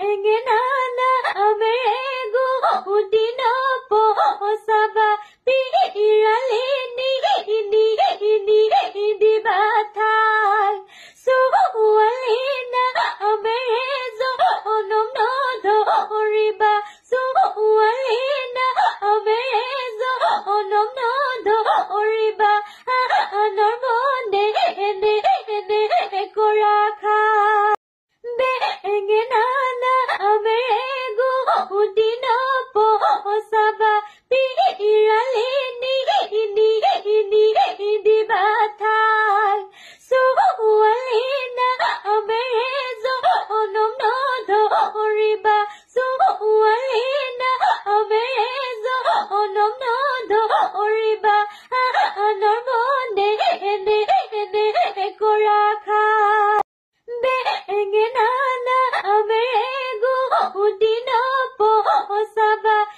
এগে নানা আবেগো উদিন পসাবা পিৰালি নিগিনি নিগিনি বাথাই চৌৱালি না আবেজ অনম ধৰিবা চৌৱালি না আবেজ অনম ধৰিবা আনৰ মনে এনে এনে কৰা খা বেঙে না ಹುಟ್ಟಿನ ಪೋ ಹೊಸವ ಇರಲೇ ನಿ ಇನಿ ಇನಿ ಇದಿ ಬಾಥಾಯ್ ಸೊ ಅಲೇನ ಅಮೆರೆ ಜೋ ನೋ ದೋ ರಿಬಾ ಸೊ ಅಲೇ 不，我三 oh.